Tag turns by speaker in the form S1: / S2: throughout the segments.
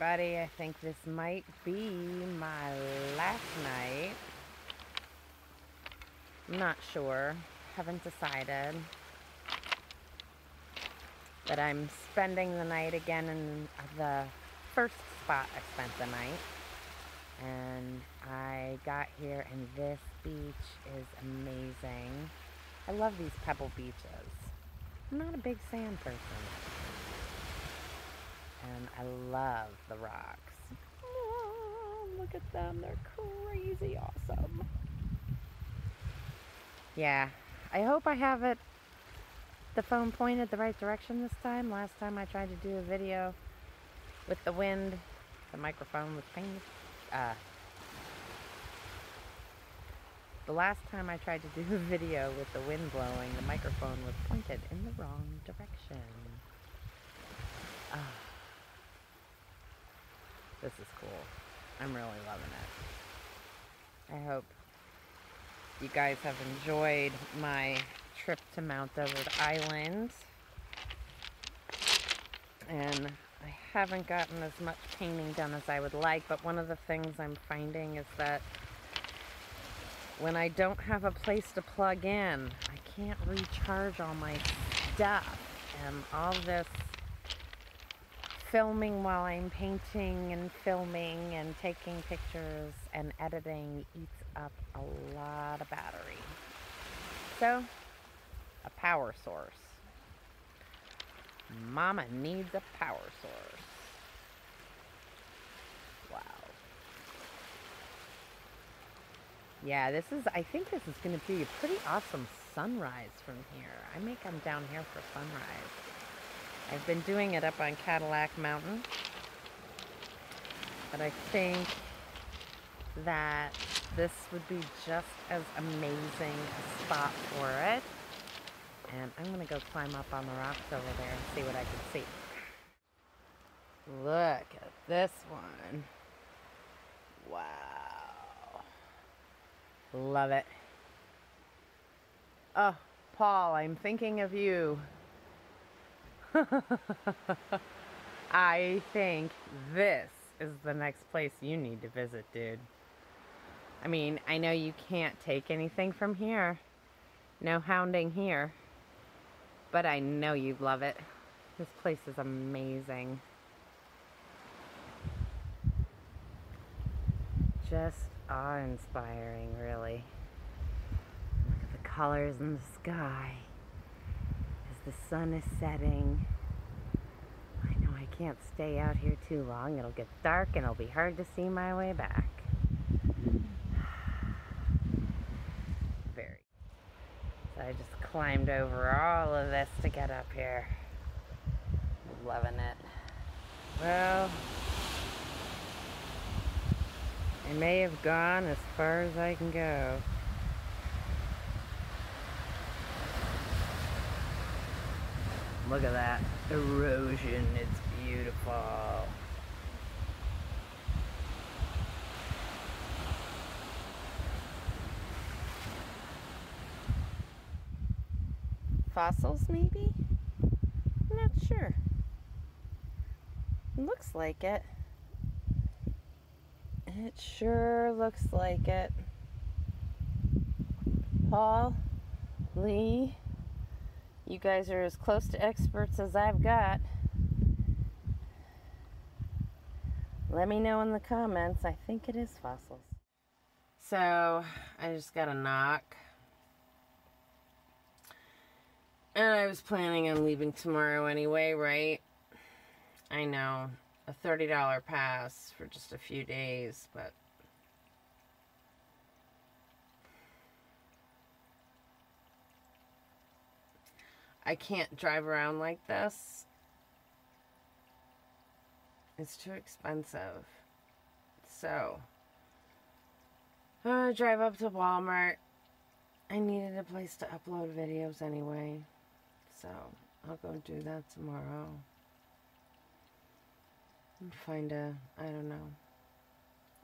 S1: everybody. I think this might be my last night. I'm not sure. Haven't decided. But I'm spending the night again in the first spot I spent the night. And I got here and this beach is amazing. I love these pebble beaches. I'm not a big sand person and I love the rocks. Oh, look at them, they're crazy awesome. Yeah, I hope I have it, the phone pointed the right direction this time. Last time I tried to do a video with the wind, the microphone was painted. Uh, the last time I tried to do a video with the wind blowing, the microphone was pointed in the wrong direction. Uh, this is cool. I'm really loving it. I hope you guys have enjoyed my trip to Mount Desert Island. And I haven't gotten as much painting done as I would like, but one of the things I'm finding is that when I don't have a place to plug in, I can't recharge all my stuff. And all this filming while I'm painting and filming and taking pictures and editing eats up a lot of battery. So, a power source. Mama needs a power source. Wow. Yeah, this is, I think this is going to be a pretty awesome sunrise from here. I may come down here for sunrise. I've been doing it up on Cadillac Mountain. But I think that this would be just as amazing a spot for it. And I'm going to go climb up on the rocks over there and see what I can see. Look at this one. Wow. Love it. Oh, Paul, I'm thinking of you. I think this is the next place you need to visit, dude. I mean, I know you can't take anything from here. No hounding here. But I know you'd love it. This place is amazing. Just awe-inspiring, really. Look at the colors in the sky the sun is setting. I know I can't stay out here too long. It'll get dark and it'll be hard to see my way back. Very. So I just climbed over all of this to get up here. Loving it. Well, I may have gone as far as I can go. Look at that erosion. It's beautiful. Fossils, maybe? I'm not sure. Looks like it. It sure looks like it. Paul, Lee, you guys are as close to experts as I've got. Let me know in the comments. I think it is fossils. So, I just got a knock. And I was planning on leaving tomorrow anyway, right? I know. A $30 pass for just a few days, but I can't drive around like this. It's too expensive. So, I'm gonna drive up to Walmart. I needed a place to upload videos anyway. So, I'll go do that tomorrow. And find a, I don't know,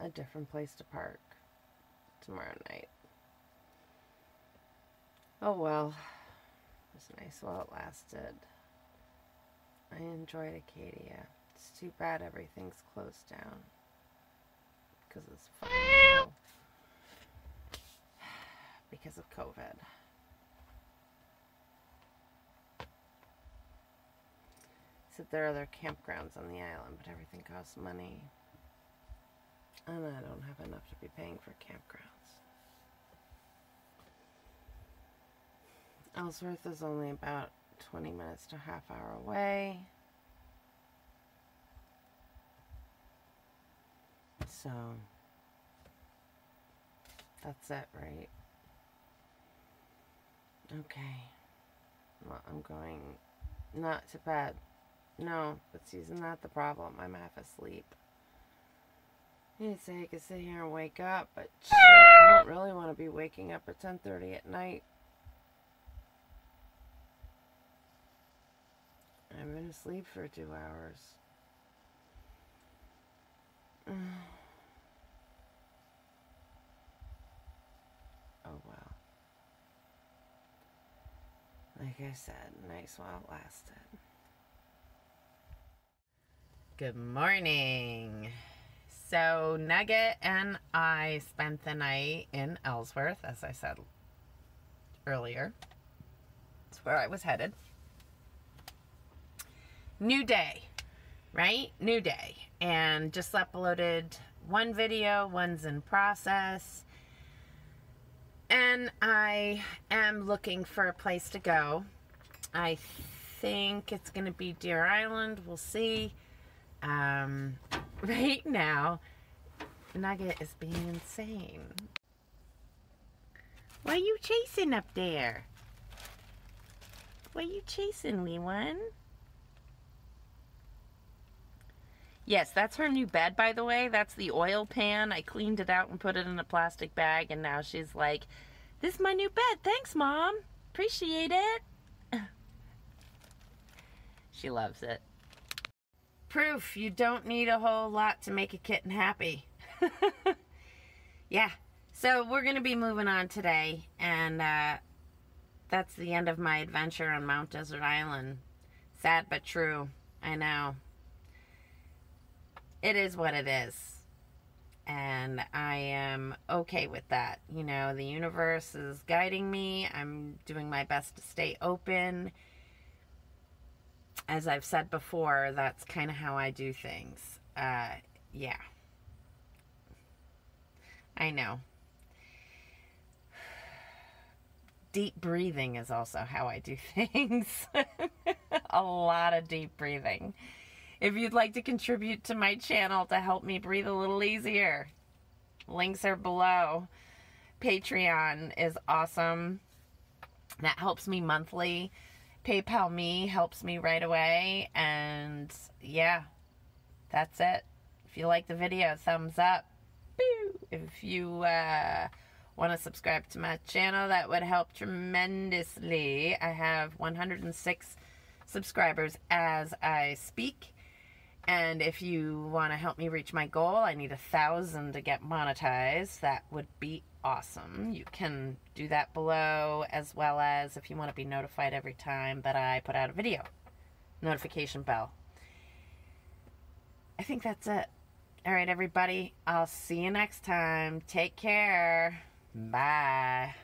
S1: a different place to park tomorrow night. Oh well was nice while it lasted. I enjoyed Acadia It's too bad everything's closed down. Because it's fucking Because of COVID. Said there are other campgrounds on the island, but everything costs money. And I don't have enough to be paying for campgrounds. Ellsworth is only about 20 minutes to half hour away. So, that's it, right? Okay. Well, I'm going not to bed. No, but isn't that the problem? I'm half asleep. You'd say I could sit here and wake up, but shit, I don't really want to be waking up at 10.30 at night. I've been asleep for two hours. oh well. Like I said, nice while it lasted. Good morning. So, Nugget and I spent the night in Ellsworth, as I said earlier. It's where I was headed. New day, right? New day. And just uploaded one video, one's in process. And I am looking for a place to go. I think it's going to be Deer Island. We'll see. Um, right now, Nugget is being insane. What are you chasing up there? What are you chasing, wee one? Yes, that's her new bed, by the way. That's the oil pan. I cleaned it out and put it in a plastic bag, and now she's like, this is my new bed. Thanks, Mom. Appreciate it. she loves it. Proof you don't need a whole lot to make a kitten happy. yeah, so we're going to be moving on today, and uh, that's the end of my adventure on Mount Desert Island. Sad but true. I know it is what it is. And I am okay with that. You know, the universe is guiding me. I'm doing my best to stay open. As I've said before, that's kind of how I do things. Uh, yeah. I know. Deep breathing is also how I do things. A lot of deep breathing. If you'd like to contribute to my channel to help me breathe a little easier, links are below. Patreon is awesome. That helps me monthly. PayPal me helps me right away. And yeah, that's it. If you like the video, thumbs up. If you uh, want to subscribe to my channel, that would help tremendously. I have 106 subscribers as I speak. And if you want to help me reach my goal, I need a thousand to get monetized. That would be awesome. You can do that below, as well as if you want to be notified every time that I put out a video. Notification bell. I think that's it. All right, everybody. I'll see you next time. Take care. Bye.